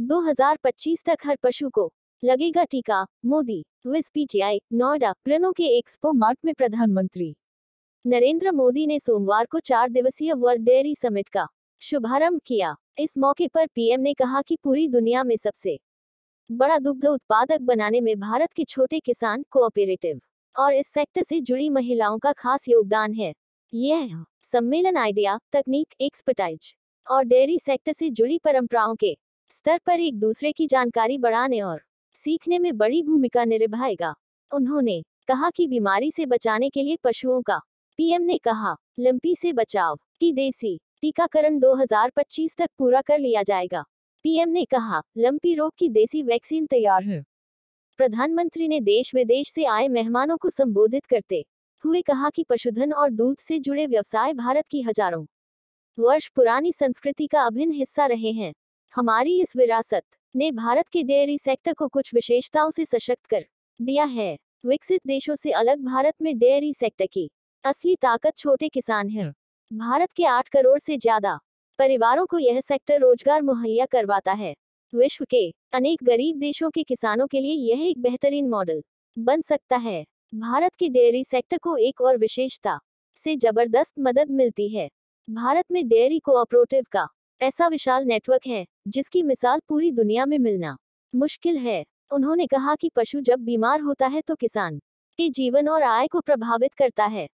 2025 तक हर पशु को लगेगा टीका। मोदी पीटीआई नोएडा प्रणो के एक्सपो मार्ट में प्रधानमंत्री। नरेंद्र मोदी ने सोमवार को चार दिवसीय वर्ल्ड डेयरी समिट का शुभारंभ किया। इस मौके पर पीएम ने कहा कि पूरी दुनिया में सबसे बड़ा दुग्ध उत्पादक बनाने में भारत के छोटे किसान कोऑपरेटिव और इस सेक्टर से जुड़ी महिलाओं का खास योगदान है। यह सम्मेलन आइडिया, तकनीक, एक्सपर्टाइज और डेयरी सेक्टर से जुड़ी परंपराओं के स्तर पर एक दूसरे की जानकारी बढ़ाने और सीखने में बड़ी भूमिका निभाएगा। उन्होंने कहा कि बीमारी से बचाने के लिए पशुओं का, पीएम ने कहा लंपी से बचाव की देसी टीकाकरण 2025 तक पूरा कर लिया जाएगा। पीएम ने कहा लंपी रोग की देसी वैक्सीन तैयार है। प्रधानमंत्री ने देश विदेश से आए मेहमानों को संबोधित करते हुए कहा कि पशुधन और दूध से जुड़े व्यवसाय भारत की हज़ारों वर्ष पुरानी संस्कृति का अभिन्न हिस्सा रहे हैं। हमारी इस विरासत ने भारत के डेयरी सेक्टर को कुछ विशेषताओं से सशक्त कर दिया है। विकसित देशों से अलग भारत में डेयरी सेक्टर की असली ताकत छोटे किसान हैं। भारत के आठ करोड़ से ज़्यादा परिवारों को यह सेक्टर रोज़गार मुहैया करवाता है। विश्व के अनेक गरीब देशों के किसानों के लिए यह एक बेहतरीन मॉडल बन सकता है। भारत के डेयरी सेक्टर को एक और विशेषता से ज़बरदस्त मदद मिलती है। भारत में डेयरी कोऑपरेटिव का ऐसा विशाल नेटवर्क है, जिसकी मिसाल पूरी दुनिया में मिलना मुश्किल है। उन्होंने कहा कि पशु जब बीमार होता है तो किसान के जीवन और आय को प्रभावित करता है।